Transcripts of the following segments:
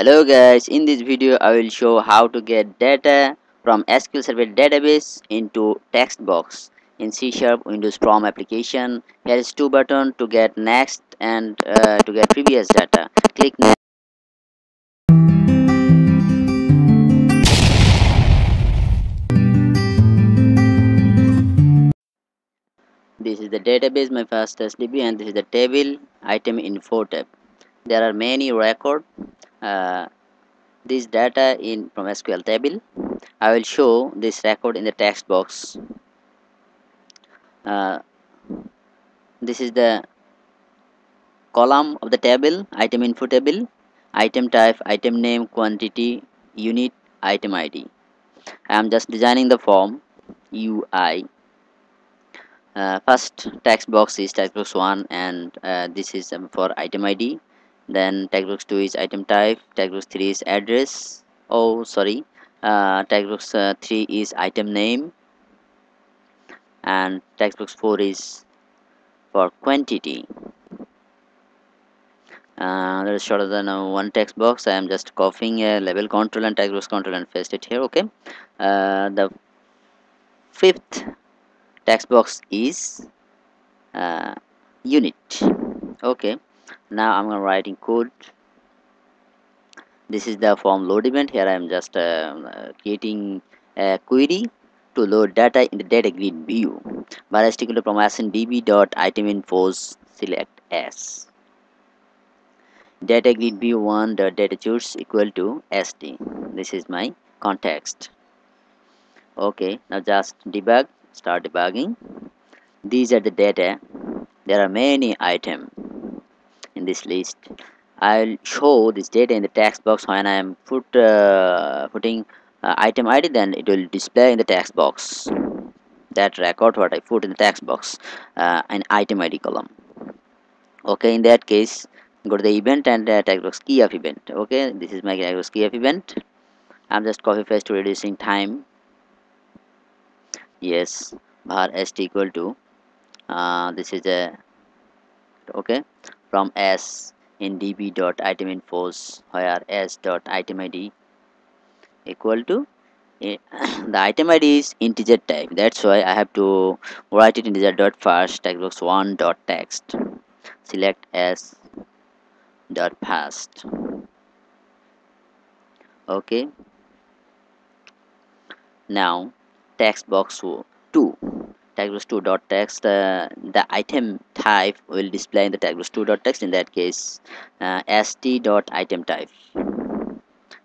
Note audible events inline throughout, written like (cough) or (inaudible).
Hello guys, in this video I will show how to get data from SQL Server database into text box in C Sharp Windows Form application. Here is two button to get next and uh, to get previous data. Click next. This is the database my first SDB and this is the table item info tab. There are many record this data in from SQL table. I will show this record in the text box. Uh, this is the column of the table, item info table, item type, item name, quantity, unit, item ID. I am just designing the form UI. Uh, first text box is text box 1 and uh, this is um, for item ID then tag textbox 2 is item type tag textbox 3 is address. Oh sorry. Uh, textbox uh, 3 is item name. And tag textbox 4 is for quantity. Uh, that is shorter than uh, one text box. I am just copying a label control and tag textbox control and paste it here okay? Uh, the fifth text box is uh, unit okay now I'm gonna writing code. This is the form load event. Here I am just uh, creating a query to load data in the data grid view. By equal to promotion db dot item infos select s. Data grid view 1 dot data choose equal to sd this is my context. Okay now just debug start debugging. These are the data. There are many items this list. I'll show this data in the text box when I am put uh, putting uh, item ID then it will display in the text box. That record what I put in the text box uh, an item ID column. Okay in that case go to the event and uh, text box KeyUp event. Okay this is my text box KeyUp event. I'm just copy paste to reducing time. Yes var st equal to uh, this is a okay from s in db dot item infos where s dot item id equal to eh, (coughs) the item id is integer type. That's why i have to write it integer dot first text box one dot text. Select s dot past okay. Now text box 2 text 2 dot text uh, the item type will display in the text 2 dot text in that case uh, st dot item type.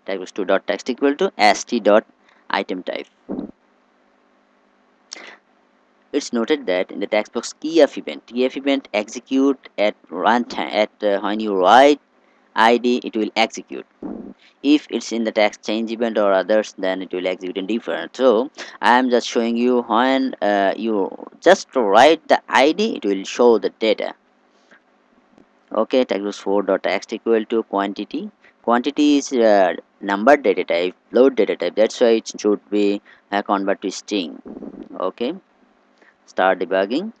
Text 2 dot text equal to st dot item type. It's noted that in the text box KeyUp event KeyUp event execute at runtime at uh, when you write id it will execute if it's in the text change event or others then it will execute in different. So i am just showing you when uh, you just write the id it will show the data. Okay text 4 dot text equal to quantity. Quantity is uh, number data type float data type. That's why it should be uh, convert to string. Okay start debugging.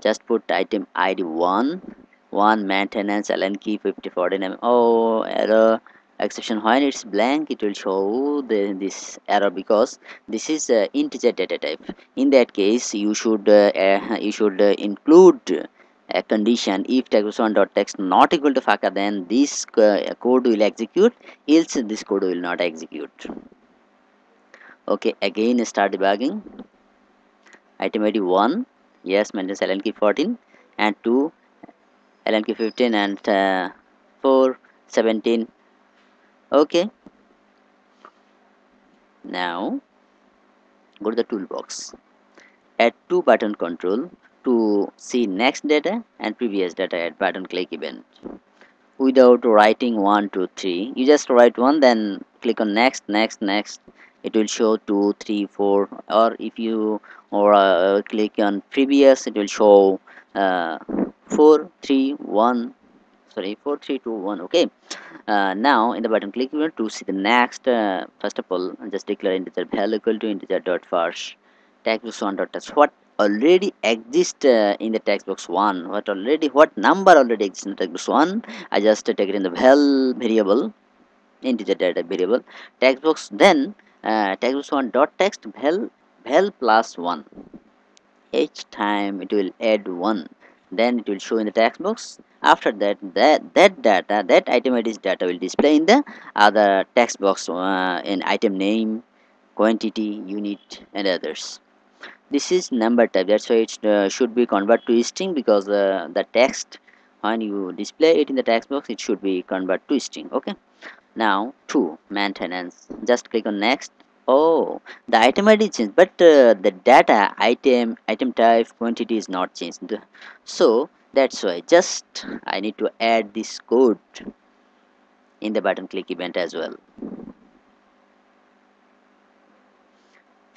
Just put item id 1 1 maintenance ln key 5014 oh error exception when it's blank it will show the, this error because this is uh, integer data type. In that case you should uh, uh, you should uh, include a condition. If text1.text not equal to faka then this uh, code will execute else this code will not execute. Okay again start debugging. Item id 1 yes maintenance ln key 14 and 2 ln key 15 and uh, 4 17 okay. Now go to the toolbox. Add two button control to see next data and previous data. At button click event. Without writing one two three you just write one then click on next next next. It will show two three four. Or if you or uh, click on previous it will show uh, four three one sorry four three two one okay. Uh, now in the button click we want to see the next uh, first of all just declare integer value equal to integer dot first text box one dot text what already exist uh, in the text box one? What already what number already exists in the text box one? I just take it in the val variable integer data variable text box then uh, text box one dot text val val plus one. Each time it will add one then it will show in the text box. After that that that data that item id data will display in the other text box uh, in item name quantity unit and others. This is number type. That's why it uh, should be convert to string because uh, the text when you display it in the text box it should be convert to string. Okay. Now to maintenance. Just click on next oh the item id changed but uh, the data item item type quantity is not changed. So that's why just i need to add this code in the button click event as well.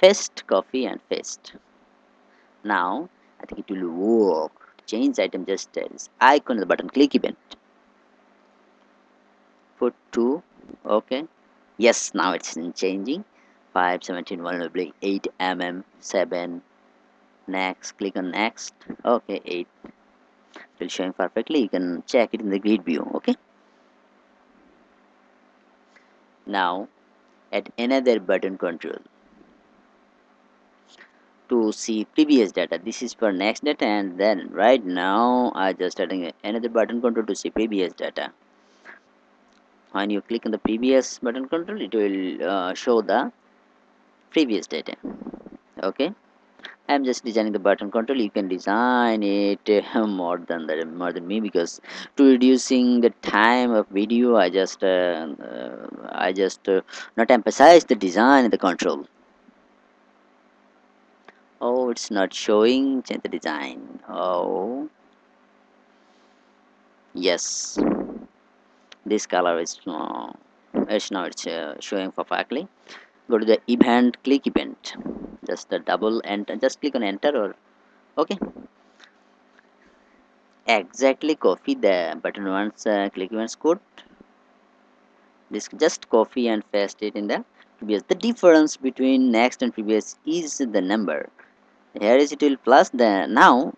Paste copy and paste now i think it will work. Change item just as icon of the button click event. Put 2 okay. Yes now it's changing 517 vulnerability 8 mm 7 next click on next. Okay 8 it will showing perfectly. You can check it in the grid view okay? Now add another button control to see previous data. This is for next data and then right now I just adding another button control to see previous data. When you click on the previous button control it will uh, show the previous data. Okay? I'm just designing the button control. You can design it (laughs) more than the, more than me because to reducing the time of video I just uh, uh, I just uh, not emphasize the design and the control. Oh it's not showing change the design. Oh. Yes. This color is uh, it's now it's uh, showing perfectly go to the event click event. Just the double enter just click on enter or okay. Exactly copy the button once uh, click events code this just copy and paste it in the previous. The difference between next and previous is the number. Here is it will plus the now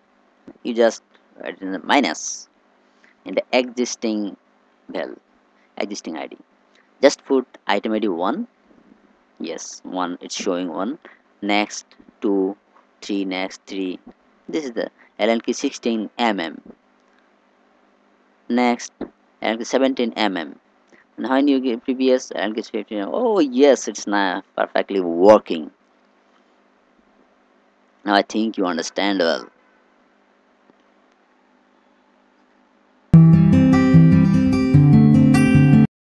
you just write in the minus in the existing well existing id just put item id 1 yes 1 it's showing 1 next 2 3 next 3 this is the allen key 16 mm next key 17 mm and when you get previous key 15 oh yes it's now perfectly working. Now i think you understand well